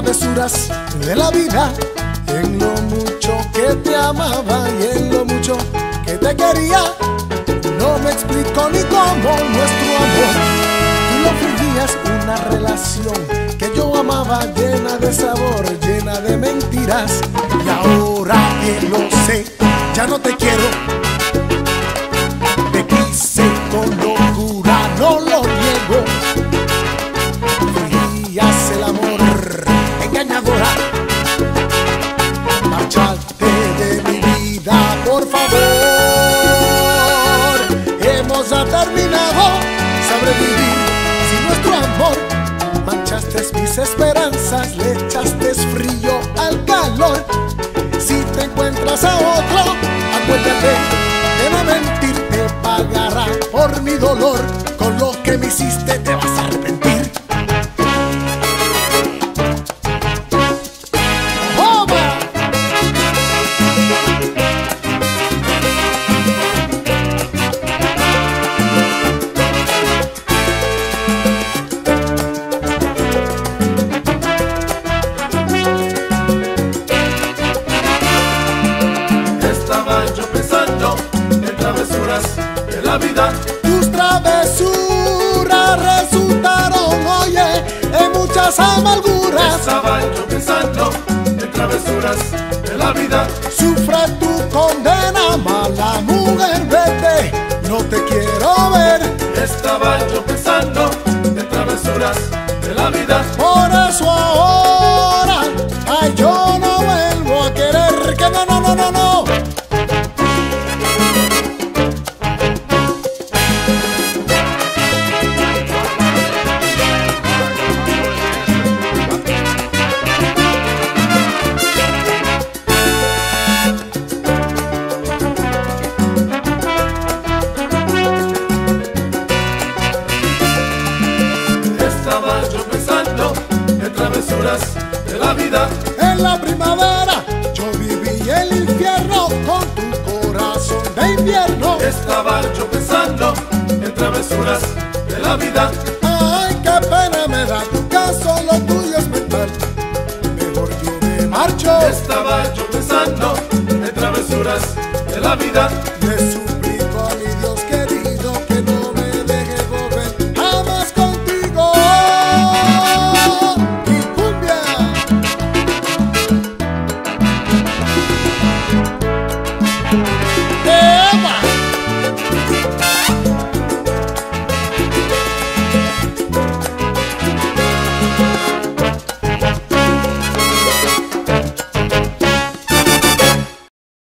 travesuras de la vida, en lo mucho que te amaba y en lo mucho que te quería. No me explico ni cómo nuestro amor, tú lo fingías una relación que yo amaba llena de sabor, llena de mentiras. Y ahora que lo sé, ya no te quiero. Te quise con Ya terminado, sabré vivir sin nuestro amor. Manchaste mis esperanzas, le echaste frío al calor. Si te encuentras a otro, acuérdate de no mentir, te pagará por mi dolor. Con lo que me hiciste te vas a arrepentir. Travesuras resultaron, oye, en muchas amarguras. Estaba yo pensando en travesuras de la vida. Sufre tu condena, mala mujer, vete, no te quiero ver. Estaba yo de invierno. Estaba yo pensando en travesuras de la vida. Ay, qué pena me da tu caso, lo tuyo es mental. Mejor yo me marcho. Estaba yo pensando en travesuras de la vida.